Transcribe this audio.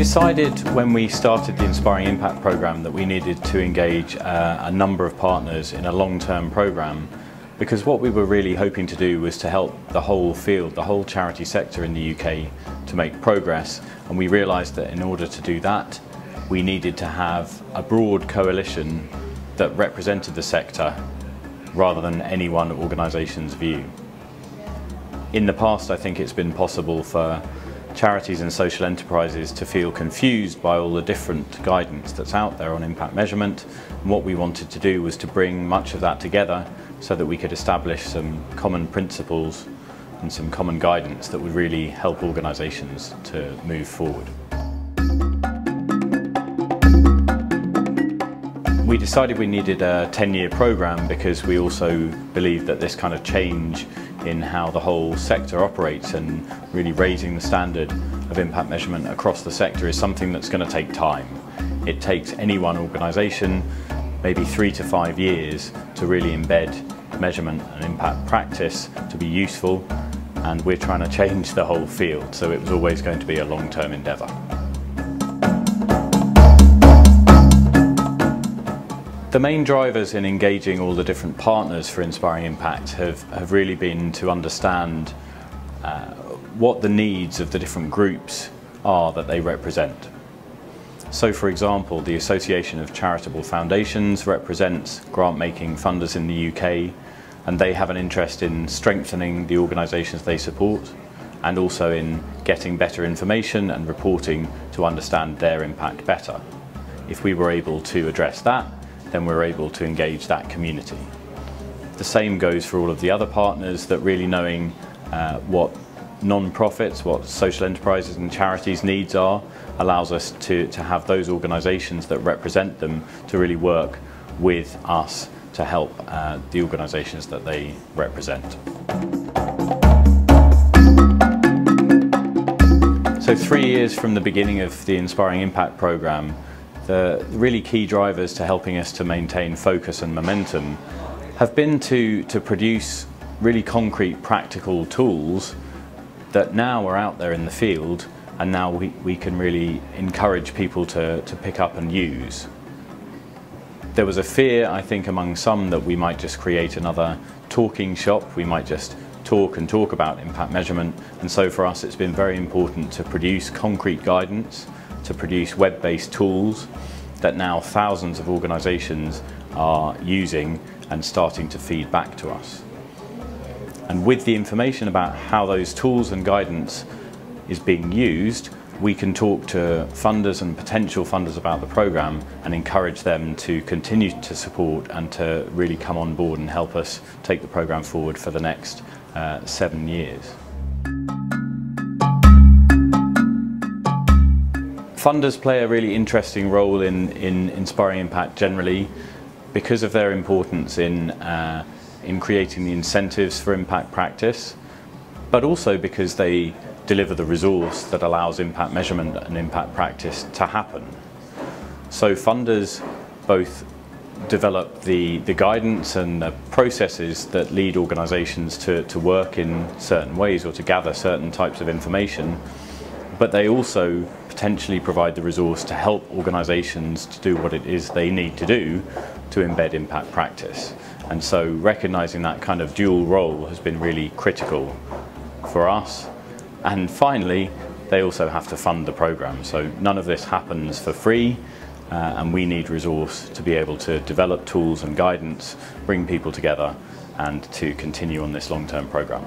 decided when we started the Inspiring Impact programme that we needed to engage uh, a number of partners in a long-term programme because what we were really hoping to do was to help the whole field, the whole charity sector in the UK to make progress and we realised that in order to do that we needed to have a broad coalition that represented the sector rather than any one organisation's view. In the past I think it's been possible for charities and social enterprises to feel confused by all the different guidance that's out there on impact measurement. And what we wanted to do was to bring much of that together so that we could establish some common principles and some common guidance that would really help organisations to move forward. We decided we needed a 10-year programme because we also believe that this kind of change in how the whole sector operates and really raising the standard of impact measurement across the sector is something that's going to take time. It takes any one organisation maybe three to five years to really embed measurement and impact practice to be useful and we're trying to change the whole field so it was always going to be a long-term endeavour. The main drivers in engaging all the different partners for Inspiring Impact have, have really been to understand uh, what the needs of the different groups are that they represent. So for example, the Association of Charitable Foundations represents grant-making funders in the UK and they have an interest in strengthening the organisations they support and also in getting better information and reporting to understand their impact better. If we were able to address that, then we're able to engage that community. The same goes for all of the other partners that really knowing uh, what non-profits, what social enterprises and charities needs are, allows us to, to have those organisations that represent them to really work with us to help uh, the organisations that they represent. So three years from the beginning of the Inspiring Impact programme, the really key drivers to helping us to maintain focus and momentum have been to, to produce really concrete practical tools that now are out there in the field and now we, we can really encourage people to, to pick up and use. There was a fear, I think, among some that we might just create another talking shop, we might just talk and talk about impact measurement and so for us it's been very important to produce concrete guidance to produce web-based tools that now thousands of organisations are using and starting to feed back to us. And with the information about how those tools and guidance is being used, we can talk to funders and potential funders about the programme and encourage them to continue to support and to really come on board and help us take the programme forward for the next uh, seven years. Funders play a really interesting role in, in inspiring impact generally because of their importance in, uh, in creating the incentives for impact practice, but also because they deliver the resource that allows impact measurement and impact practice to happen. So funders both develop the, the guidance and the processes that lead organisations to, to work in certain ways or to gather certain types of information, but they also potentially provide the resource to help organisations to do what it is they need to do to embed impact practice. And so recognising that kind of dual role has been really critical for us. And finally, they also have to fund the programme. So none of this happens for free uh, and we need resource to be able to develop tools and guidance, bring people together and to continue on this long-term programme.